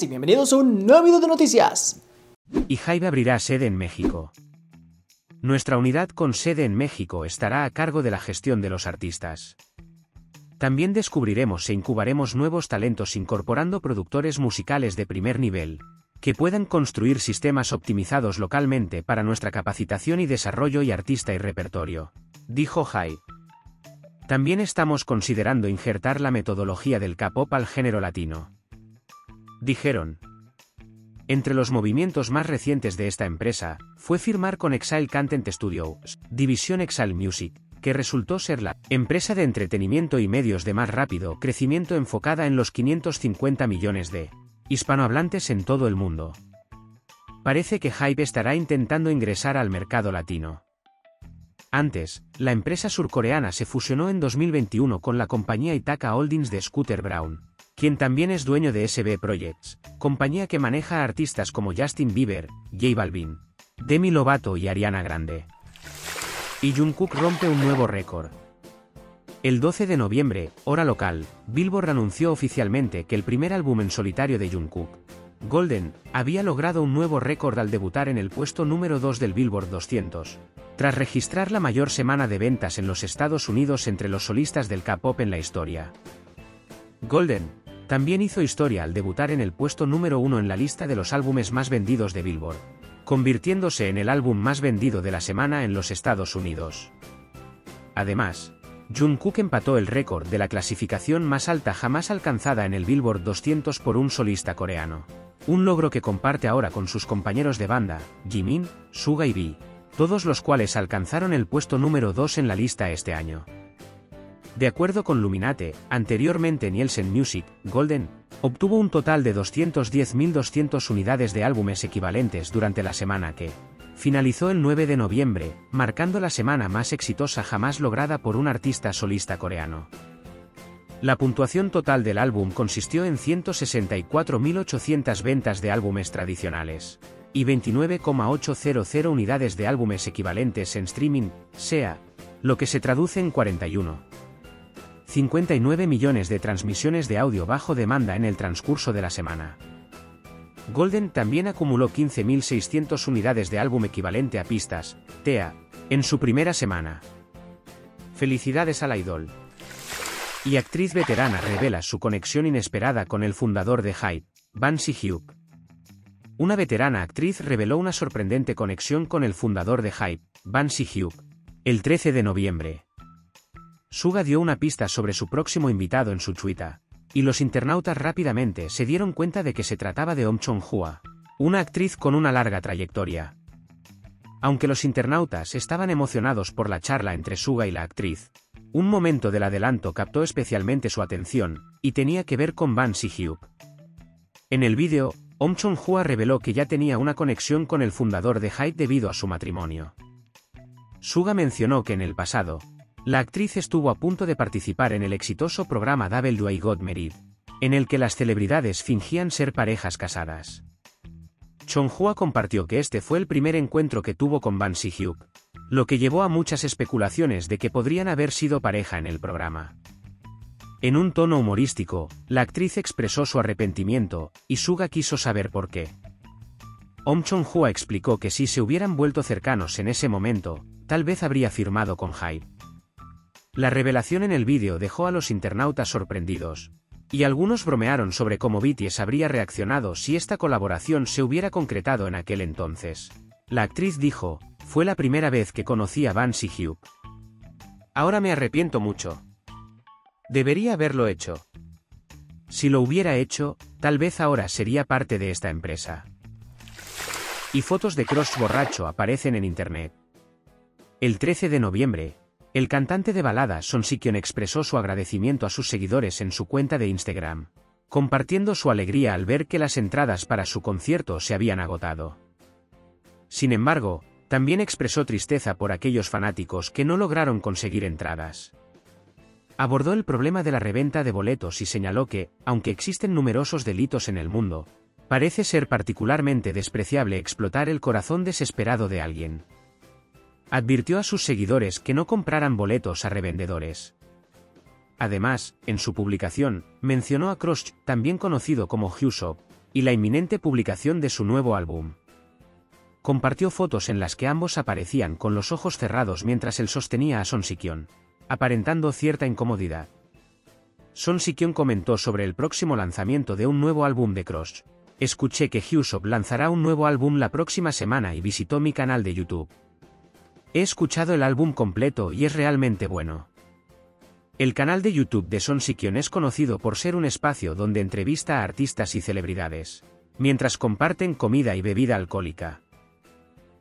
Y bienvenidos a un nuevo video de noticias. Y Hybe abrirá sede en México. Nuestra unidad con sede en México estará a cargo de la gestión de los artistas. También descubriremos e incubaremos nuevos talentos incorporando productores musicales de primer nivel, que puedan construir sistemas optimizados localmente para nuestra capacitación y desarrollo y artista y repertorio, dijo Hybe. También estamos considerando injertar la metodología del K-pop al género latino. Dijeron. Entre los movimientos más recientes de esta empresa, fue firmar con Exile Content Studios, división Exile Music, que resultó ser la empresa de entretenimiento y medios de más rápido crecimiento enfocada en los 550 millones de hispanohablantes en todo el mundo. Parece que Hype estará intentando ingresar al mercado latino. Antes, la empresa surcoreana se fusionó en 2021 con la compañía Ithaca Holdings de Scooter Brown, quien también es dueño de SB Projects, compañía que maneja a artistas como Justin Bieber, J Balvin, Demi Lovato y Ariana Grande. Y Jungkook rompe un nuevo récord. El 12 de noviembre, hora local, Billboard anunció oficialmente que el primer álbum en solitario de Jungkook, Golden, había logrado un nuevo récord al debutar en el puesto número 2 del Billboard 200, tras registrar la mayor semana de ventas en los Estados Unidos entre los solistas del K-pop en la historia. Golden, también hizo historia al debutar en el puesto número uno en la lista de los álbumes más vendidos de Billboard, convirtiéndose en el álbum más vendido de la semana en los Estados Unidos. Además, Jungkook empató el récord de la clasificación más alta jamás alcanzada en el Billboard 200 por un solista coreano. Un logro que comparte ahora con sus compañeros de banda, Jimin, Suga y V todos los cuales alcanzaron el puesto número 2 en la lista este año. De acuerdo con Luminate, anteriormente Nielsen Music, Golden, obtuvo un total de 210.200 unidades de álbumes equivalentes durante la semana que finalizó el 9 de noviembre, marcando la semana más exitosa jamás lograda por un artista solista coreano. La puntuación total del álbum consistió en 164.800 ventas de álbumes tradicionales y 29,800 unidades de álbumes equivalentes en streaming, SEA, lo que se traduce en 41. 59 millones de transmisiones de audio bajo demanda en el transcurso de la semana. Golden también acumuló 15.600 unidades de álbum equivalente a pistas, TEA, en su primera semana. Felicidades a la idol. Y actriz veterana revela su conexión inesperada con el fundador de Hype, Ban Si-hyuk. Una veterana actriz reveló una sorprendente conexión con el fundador de Hype, Ban Si-hyuk, el 13 de noviembre. Suga dio una pista sobre su próximo invitado en su Twitter, y los internautas rápidamente se dieron cuenta de que se trataba de Om Chong-hua, una actriz con una larga trayectoria. Aunque los internautas estaban emocionados por la charla entre Suga y la actriz, un momento del adelanto captó especialmente su atención, y tenía que ver con Ban Si-hyuk. En el vídeo, Om Chong-hua reveló que ya tenía una conexión con el fundador de Hype debido a su matrimonio. Suga mencionó que en el pasado, la actriz estuvo a punto de participar en el exitoso programa Double I Got Married, en el que las celebridades fingían ser parejas casadas. Chong-hua compartió que este fue el primer encuentro que tuvo con Ban Si-hyuk, lo que llevó a muchas especulaciones de que podrían haber sido pareja en el programa. En un tono humorístico, la actriz expresó su arrepentimiento, y Suga quiso saber por qué. Om Chong-hua explicó que si se hubieran vuelto cercanos en ese momento, tal vez habría firmado con Hype. La revelación en el vídeo dejó a los internautas sorprendidos, y algunos bromearon sobre cómo BTS habría reaccionado si esta colaboración se hubiera concretado en aquel entonces. La actriz dijo, fue la primera vez que conocí a Ban Si-hyuk. Ahora me arrepiento mucho, Debería haberlo hecho. Si lo hubiera hecho, tal vez ahora sería parte de esta empresa. Y fotos de Cross borracho aparecen en internet. El 13 de noviembre, el cantante de balada Son Sikyon expresó su agradecimiento a sus seguidores en su cuenta de Instagram, compartiendo su alegría al ver que las entradas para su concierto se habían agotado. Sin embargo, también expresó tristeza por aquellos fanáticos que no lograron conseguir entradas. Abordó el problema de la reventa de boletos y señaló que, aunque existen numerosos delitos en el mundo, parece ser particularmente despreciable explotar el corazón desesperado de alguien. Advirtió a sus seguidores que no compraran boletos a revendedores. Además, en su publicación, mencionó a Crush, también conocido como Hughesop, y la inminente publicación de su nuevo álbum. Compartió fotos en las que ambos aparecían con los ojos cerrados mientras él sostenía a Son Sikyon, aparentando cierta incomodidad. Son Sikyon comentó sobre el próximo lanzamiento de un nuevo álbum de Cross. Escuché que Hyusop lanzará un nuevo álbum la próxima semana y visitó mi canal de YouTube. He escuchado el álbum completo y es realmente bueno. El canal de YouTube de Son Sikyon es conocido por ser un espacio donde entrevista a artistas y celebridades, mientras comparten comida y bebida alcohólica.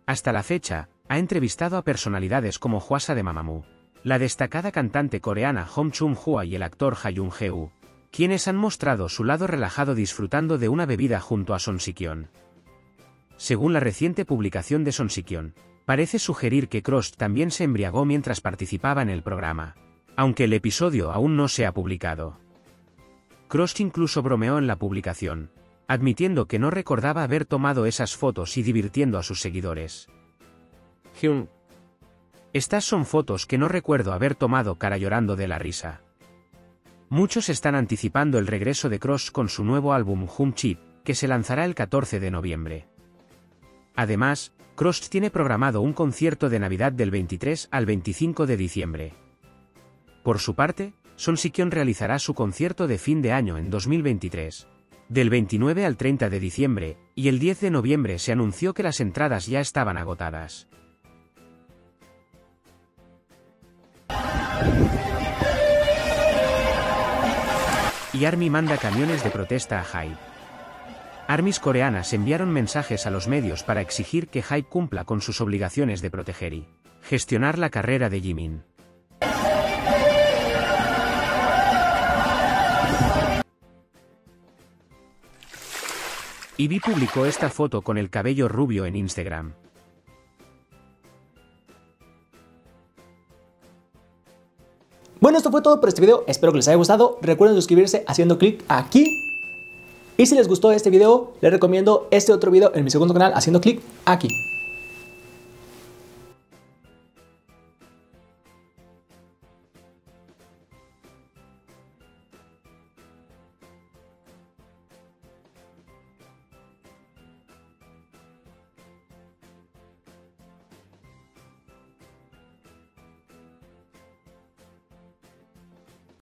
Hasta la fecha, ha entrevistado a personalidades como Hwasa de Mamamoo, la destacada cantante coreana Hong Chun-hwa y el actor Ha quienes han mostrado su lado relajado disfrutando de una bebida junto a Son Sikyon. Según la reciente publicación de Son Sikyon, parece sugerir que Cross también se embriagó mientras participaba en el programa, aunque el episodio aún no se ha publicado. Cross incluso bromeó en la publicación, admitiendo que no recordaba haber tomado esas fotos y divirtiendo a sus seguidores. Hyun. Estas son fotos que no recuerdo haber tomado cara llorando de la risa. Muchos están anticipando el regreso de Cross con su nuevo álbum Hum Chip, que se lanzará el 14 de noviembre. Además, Cross tiene programado un concierto de Navidad del 23 al 25 de diciembre. Por su parte, Son Sikyon realizará su concierto de fin de año en 2023. Del 29 al 30 de diciembre, y el 10 de noviembre se anunció que las entradas ya estaban agotadas. Y Army manda camiones de protesta a Hype. Armies coreanas enviaron mensajes a los medios para exigir que Hype cumpla con sus obligaciones de proteger y gestionar la carrera de Jimin. Ivy publicó esta foto con el cabello rubio en Instagram. Bueno, esto fue todo por este video. Espero que les haya gustado. Recuerden suscribirse haciendo clic aquí. Y si les gustó este video, les recomiendo este otro video en mi segundo canal haciendo clic aquí.